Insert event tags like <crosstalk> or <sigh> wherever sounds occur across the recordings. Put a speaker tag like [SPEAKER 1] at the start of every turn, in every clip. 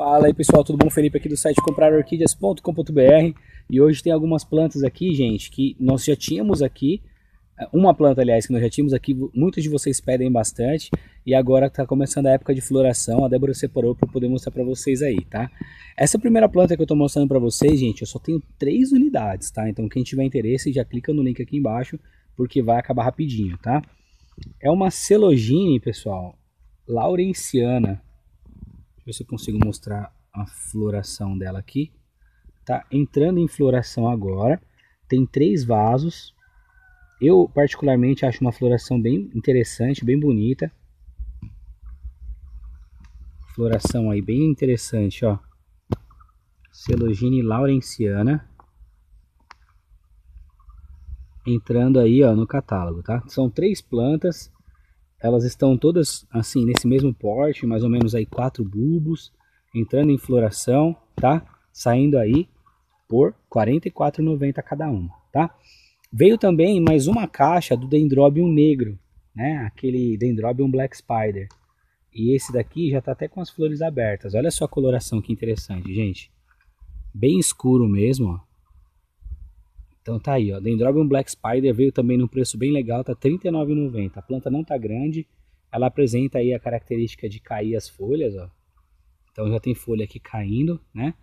[SPEAKER 1] Fala aí pessoal, tudo bom? Felipe aqui do site comprarorquídeas.com.br e hoje tem algumas plantas aqui, gente, que nós já tínhamos aqui, eh, uma planta aliás que nós já tínhamos aqui, muitos de vocês pedem bastante e agora está começando a época de floração, a Débora separou para poder mostrar para vocês aí, tá? Essa primeira planta que eu estou mostrando para vocês, gente, eu só tenho três unidades, tá? Então quem tiver interesse já clica no link aqui embaixo porque vai acabar rapidinho, tá? É uma celogine, pessoal, laurenciana, ver se eu consigo mostrar a floração dela aqui. Tá entrando em floração agora. Tem três vasos. Eu particularmente acho uma floração bem interessante, bem bonita. Floração aí bem interessante, ó. Celogine laurenciana. Entrando aí, ó, no catálogo, tá? São três plantas elas estão todas assim nesse mesmo porte, mais ou menos aí quatro bulbos, entrando em floração, tá? Saindo aí por R$ 44,90 cada uma, tá? Veio também mais uma caixa do Dendrobium negro, né? Aquele Dendrobium Black Spider. E esse daqui já está até com as flores abertas. Olha só a coloração que interessante, gente. Bem escuro mesmo, ó. Então tá aí, ó. Dendrobium Black Spider veio também num preço bem legal, tá R$ 39,90. A planta não tá grande, ela apresenta aí a característica de cair as folhas, ó. Então já tem folha aqui caindo, né?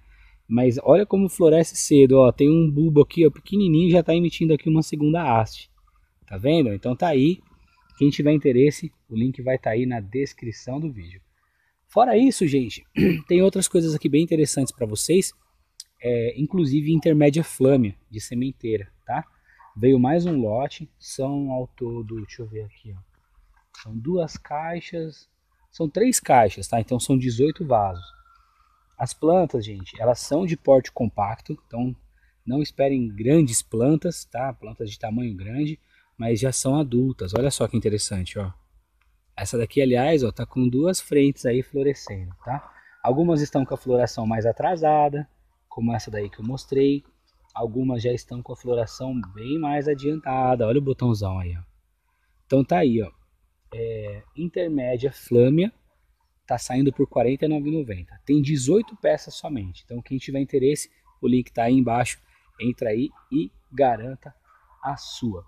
[SPEAKER 1] Mas olha como floresce cedo, ó. Tem um bulbo aqui, ó, pequenininho, já tá emitindo aqui uma segunda haste. Tá vendo? Então tá aí. Quem tiver interesse, o link vai estar tá aí na descrição do vídeo. Fora isso, gente, <clears throat> tem outras coisas aqui bem interessantes para vocês é, inclusive intermédia flâmia de sementeira, tá? Veio mais um lote, são ao todo, deixa eu ver aqui, ó, são duas caixas, são três caixas, tá? Então são 18 vasos. As plantas, gente, elas são de porte compacto, então não esperem grandes plantas, tá? Plantas de tamanho grande, mas já são adultas. Olha só que interessante, ó. Essa daqui, aliás, ó, tá com duas frentes aí florescendo, tá? Algumas estão com a floração mais atrasada, como essa daí que eu mostrei. Algumas já estão com a floração bem mais adiantada. Olha o botãozão aí, ó. Então tá aí, ó. É, intermédia Flâmia tá saindo por R$ 49,90. Tem 18 peças somente. Então quem tiver interesse, o link tá aí embaixo. Entra aí e garanta a sua.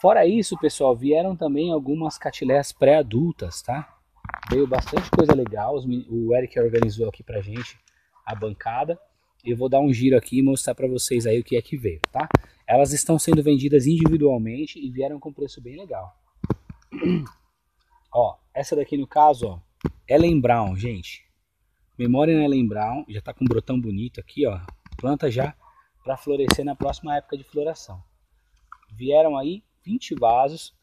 [SPEAKER 1] Fora isso, pessoal, vieram também algumas catilés pré-adultas, tá? Veio bastante coisa legal. O Eric organizou aqui pra gente a bancada. Eu vou dar um giro aqui e mostrar para vocês aí o que é que veio, tá? Elas estão sendo vendidas individualmente e vieram com preço bem legal. ó, essa daqui no caso, ó, Ellen Brown, gente. Memória na Ellen Brown, já tá com um brotão bonito aqui, ó. Planta já para florescer na próxima época de floração. Vieram aí 20 vasos.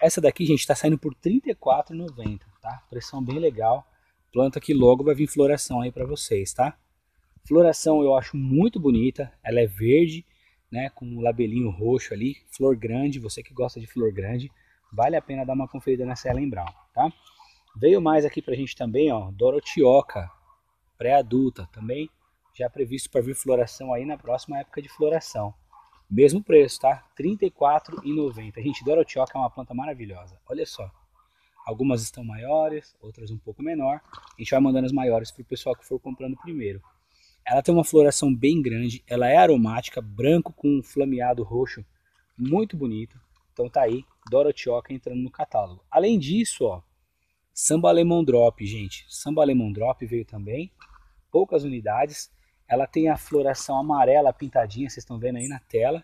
[SPEAKER 1] Essa daqui, gente, está saindo por R$ 34,90, tá? Pressão bem legal. Planta que logo vai vir floração aí para vocês, tá? Floração eu acho muito bonita, ela é verde, né, com um labelinho roxo ali, flor grande, você que gosta de flor grande, vale a pena dar uma conferida nessa Ellen Brown, tá? Veio mais aqui pra gente também, ó, Dorotioca, pré-adulta, também já previsto para vir floração aí na próxima época de floração. Mesmo preço, tá? R$ 34,90. Gente, Dorotioca é uma planta maravilhosa, olha só. Algumas estão maiores, outras um pouco menor. A gente vai mandando as maiores para o pessoal que for comprando primeiro. Ela tem uma floração bem grande, ela é aromática, branco com um flameado roxo, muito bonito. Então tá aí, Dorotioca entrando no catálogo. Além disso, ó, Samba Lemon Drop, gente. Samba Lemon Drop veio também, poucas unidades. Ela tem a floração amarela pintadinha, vocês estão vendo aí na tela.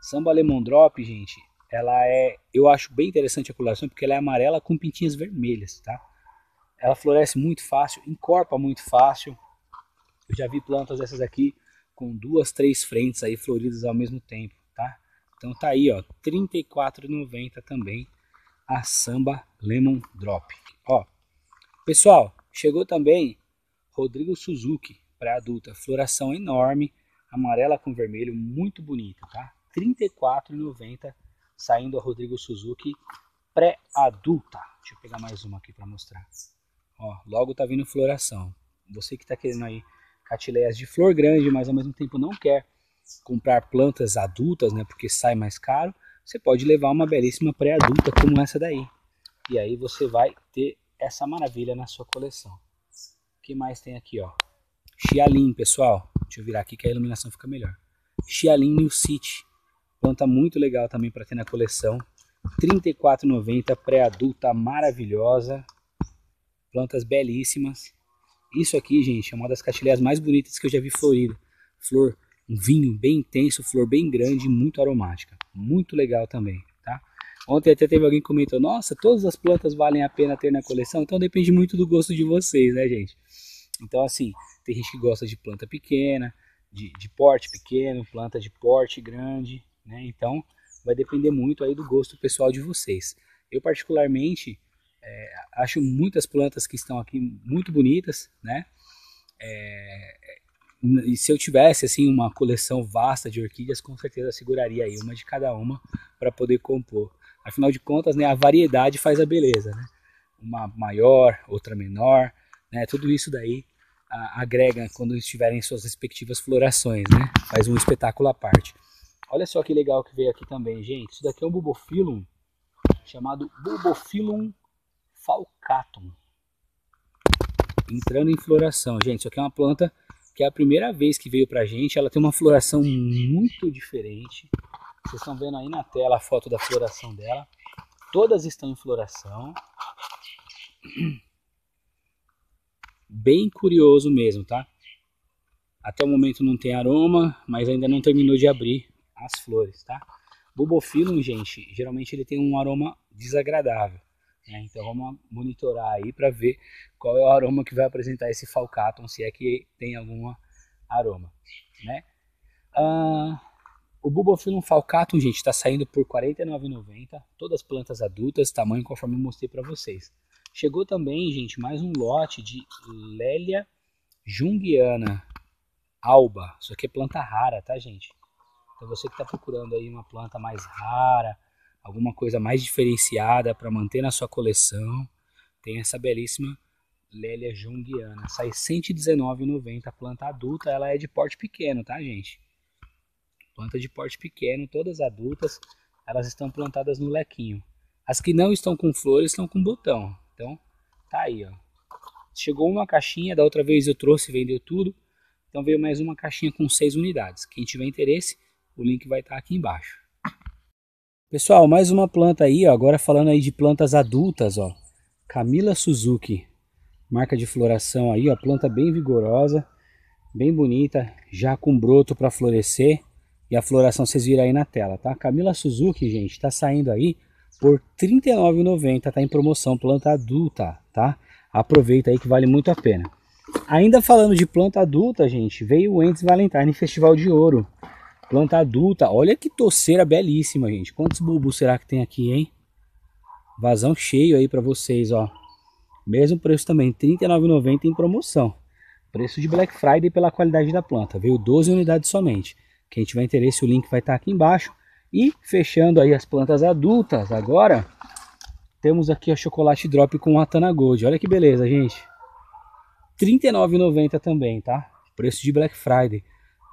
[SPEAKER 1] Samba Lemon Drop, gente, ela é, eu acho bem interessante a coloração porque ela é amarela com pintinhas vermelhas, tá? Ela floresce muito fácil, encorpa muito fácil. Eu já vi plantas dessas aqui com duas, três frentes aí floridas ao mesmo tempo, tá? Então tá aí, ó, R$ 34,90 também a Samba Lemon Drop. Ó, pessoal, chegou também Rodrigo Suzuki para adulta, floração enorme, amarela com vermelho, muito bonita, tá? R$ 34,90 saindo a Rodrigo Suzuki pré-adulta. Deixa eu pegar mais uma aqui para mostrar. Ó, logo tá vindo floração. Você que tá querendo aí catileias de flor grande, mas ao mesmo tempo não quer comprar plantas adultas, né, porque sai mais caro, você pode levar uma belíssima pré-adulta como essa daí. E aí você vai ter essa maravilha na sua coleção. O que mais tem aqui, ó? Xiaolin, pessoal. Deixa eu virar aqui que a iluminação fica melhor. Xiaolin New City. Planta muito legal também para ter na coleção. R$ 34,90, pré-adulta maravilhosa. Plantas belíssimas. Isso aqui, gente, é uma das catilheias mais bonitas que eu já vi florida. Flor, um vinho bem intenso, flor bem grande, muito aromática. Muito legal também, tá? Ontem até teve alguém que comentou, nossa, todas as plantas valem a pena ter na coleção, então depende muito do gosto de vocês, né, gente? Então, assim, tem gente que gosta de planta pequena, de, de porte pequeno, planta de porte grande, né? Então, vai depender muito aí do gosto pessoal de vocês. Eu, particularmente, é, acho muitas plantas que estão aqui muito bonitas, né? É, e se eu tivesse assim uma coleção vasta de orquídeas, com certeza seguraria aí uma de cada uma para poder compor. Afinal de contas, né, a variedade faz a beleza, né? Uma maior, outra menor, né? Tudo isso daí a, agrega quando estiverem em suas respectivas florações, né? Faz um espetáculo à parte. Olha só que legal que veio aqui também, gente. Isso daqui é um Bulbophyllum chamado Bulbophyllum falcatum. Entrando em floração. Gente, isso aqui é uma planta que é a primeira vez que veio pra gente. Ela tem uma floração muito diferente. Vocês estão vendo aí na tela a foto da floração dela. Todas estão em floração. <clears throat> Bem curioso mesmo, tá? Até o momento não tem aroma, mas ainda não terminou de abrir as flores, tá? Bulbophyllum, gente, geralmente ele tem um aroma desagradável. Né? Então vamos monitorar aí para ver qual é o aroma que vai apresentar esse falcatum, se é que tem algum aroma. Né? Ah, o Bulbophyllum falcatum, gente, está saindo por R$ 49,90. Todas as plantas adultas, tamanho conforme eu mostrei para vocês. Chegou também, gente, mais um lote de Lélia jungiana alba. Isso aqui é planta rara, tá, gente? Então você que está procurando aí uma planta mais rara, alguma coisa mais diferenciada para manter na sua coleção, tem essa belíssima Lélia jungiana. Sai R$ 119,90. Planta adulta, ela é de porte pequeno, tá, gente? Planta de porte pequeno, todas adultas, elas estão plantadas no lequinho. As que não estão com flores estão com botão. Então, tá aí, ó. Chegou uma caixinha, da outra vez eu trouxe, vendeu tudo. Então veio mais uma caixinha com seis unidades. Quem tiver interesse, o link vai estar aqui embaixo. Pessoal, mais uma planta aí, ó, agora falando aí de plantas adultas, ó. Camila Suzuki, marca de floração aí, ó, planta bem vigorosa, bem bonita, já com broto para florescer. E a floração vocês viram aí na tela, tá? Camila Suzuki, gente, tá saindo aí por R$ 39,90, tá em promoção, planta adulta, tá? Aproveita aí que vale muito a pena. Ainda falando de planta adulta, gente, veio o Entes Valentine Festival de Ouro. Planta adulta, olha que toceira belíssima, gente. Quantos bulbos será que tem aqui, hein? Vazão cheio aí para vocês, ó. Mesmo preço também, R$ 39,90 em promoção. Preço de Black Friday pela qualidade da planta. Veio 12 unidades somente. Quem tiver interesse, o link vai estar aqui embaixo. E fechando aí as plantas adultas, agora temos aqui a chocolate drop com Atana Gold. Olha que beleza, gente. R$ 39,90 também, tá? Preço de Black Friday.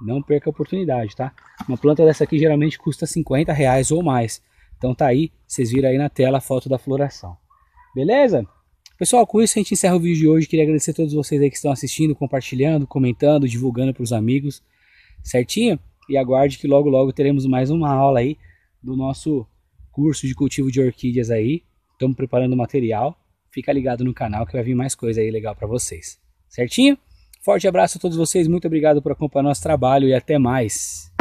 [SPEAKER 1] Não perca a oportunidade, tá? Uma planta dessa aqui geralmente custa 50 reais ou mais. Então tá aí, vocês viram aí na tela a foto da floração. Beleza? Pessoal, com isso a gente encerra o vídeo de hoje. Queria agradecer a todos vocês aí que estão assistindo, compartilhando, comentando, divulgando para os amigos. Certinho? E aguarde que logo logo teremos mais uma aula aí do nosso curso de cultivo de orquídeas aí. Estamos preparando material. Fica ligado no canal que vai vir mais coisa aí legal para vocês. Certinho? Forte abraço a todos vocês, muito obrigado por acompanhar nosso trabalho e até mais.